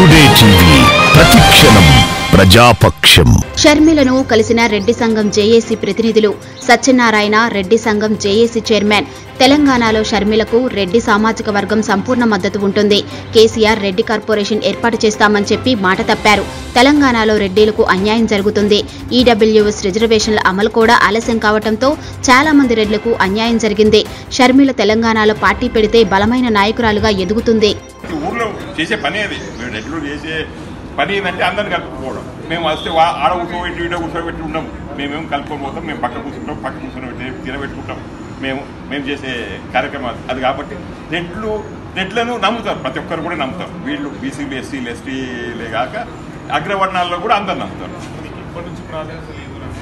Today TV ప్రతిక్షణం ప్రజాపక్షం. షర్మిలను కలిసిన రెడ్డి సంఘం జేఏసీ ప్రతినిధులు సత్యనారాయణ రెడ్డి సంఘం జేఏసీ చైర్మన్. తెలంగాణలో షర్మిలకు రెడ్డి సామాజిక వర్గం సంపూర్ణ మద్దతు ఉంటుంది. కేసీఆర్ రెడ్డి కార్పొరేషన్ ఏర్పాటు చేస్తామని చెప్పి మాట తప్పారు. తెలంగాణలో రెడ్డిలకు అన్యాయం జరుగుతుంది. ఈడబ్ల్యూఎస్ రిజర్వేషన్ల అమలు కూడా ఆలస్యం కావడంతో చాలా మంది రెడ్లకు అన్యాయం జరిగింది. షర్మిల తెలంగాణలో పార్టీ పెడితే బలమైన నాయకురాలుగా ఎదుగుతుంది. ఈ ఊర్లో చేసే పని అది మేము రెడ్లు చేసే పని ఏంటంటే అందరిని కలుపుకోవడం మేము వస్తే వా- ఆడ కూర్చోబెట్టి ఈడ కూర్చోబెట్టి ఉన్నాం మేమేం కలుపుకొని పోతాం మేము పక్క కూర్చుంటాం పక్క కూర్చొని తినబెట్టుకుంటాం మేము మేము చేసే కార్యక్రమం అది. అది కాబట్టి రెడ్లు రెడ్లను నమ్ముతారు ప్రతి ఒక్కరు కూడా నమ్ముతారు వీళ్ళు బీసీలు ఎస్సీలు ఎస్టీలే కాక అగ్రవర్ణాల్లో కూడా అందరు నమ్ముతారు ఇప్పటి నుంచి ప్రాధాన్యత లేదు నాకు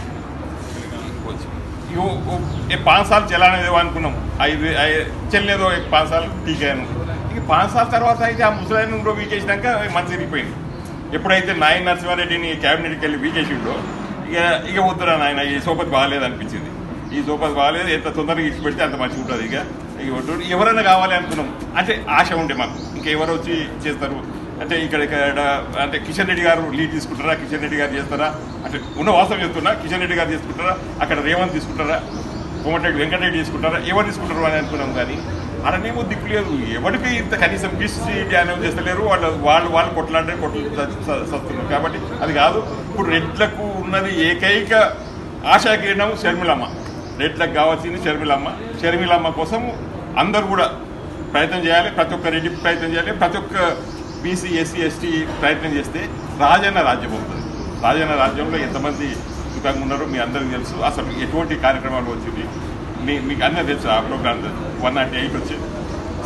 తెలంగాణ यो वो ये पाँच साल चलाने देवा అనుకున్నాం ఐదు ఐ- చెల్లేదో ఒక పాంచ్ సార్లు టీకాను ఇక పాంచ్ తర్వాత అయితే ఆ ముసలాయన ఇంకో వీకేసినాక మంచి తిరిగిపోయింది ఎప్పుడైతే నాయన నరసింహారెడ్డిని క్యాబినెట్కి వెళ్ళి వీకేసిండో ఇక ఇక వద్దురా నాయన ఈ సోపతి బాగాలేదు అనిపించింది. ఈ సోపతి బాగాలేదు ఎంత తొందరగా ఇచ్చి పెడితే అంత మంచిగా ఉంటుంది ఇక. ఇక ఎవరైనా కావాలి అనుకున్నాం. అంటే ఆశ ఉండే మాకు. ఇంకెవరు వచ్చి చేస్తారు? అంటే ఇక్కడ ఇక్కడ అంటే కిషన్ రెడ్డి గారు లీడ్ తీసుకుంటారా? కిషన్ రెడ్డి గారు చేస్తారా? అంటే ఉన్న వాస్తవం చెప్తున్నా. కిషన్ రెడ్డి గారు తీసుకుంటారా? అక్కడ రేవంత్ తీసుకుంటారా? కోమటిరెడ్డి వెంకటరెడ్డి తీసుకుంటారా? ఎవరు తీసుకుంటారు అని అనుకున్నాం కానీ అడనేమో దిక్కు లేదు. ఎవరికి ఇంత కనీసం బీసీ జ్ఞానం చేస్తలేరు. వాళ్ళు వాళ్ళు వాళ్ళు కొట్లాడే కొట్ల సస్తున్నారు కాబట్టి అది కాదు. ఇప్పుడు రెడ్లకు ఉన్నది ఏకైక ఆశాకిరణం షర్మిలమ్మ. రెడ్లకు కావాల్సింది షర్మిలమ్మ. షర్మిలమ్మ కోసం అందరూ కూడా ప్రయత్నం చేయాలి. ప్రతి ఒక్క రెడ్డి ప్రయత్నం చేయాలి. ప్రతి ఒక్క బీసీ ఎస్సీ ఎస్టీ ప్రయత్నం చేస్తే రాజన్న రాజ్యం అవుతుంది. రాజన్న రాజ్యంలో ఎంతమంది సుఖంగా ఉన్నారో మీ అందరికీ తెలుసు. అసలు ఎటువంటి కార్యక్రమాలు వచ్చింది? మీ మీకు అన్నీ తెలుసు ఆ ప్రోగ్రామ్ వన్ నాట్ ఎయిట్ వచ్చింది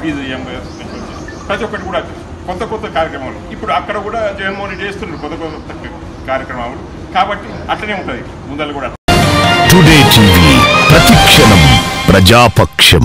ఫీజు ఎంఎస్ నుంచి వచ్చింది ప్రతి ఒక్కటి కూడా కొత్త కొత్త కార్యక్రమాలు. ఇప్పుడు అక్కడ కూడా జగన్మోహన్ రెడ్డి చేస్తున్నారు కొత్త కొత్త కార్యక్రమాలు. కాబట్టి అట్లనే ఉంటుంది. ముందర కూడా టుడే టీవీ ప్రతిక్షణం ప్రజాపక్షం.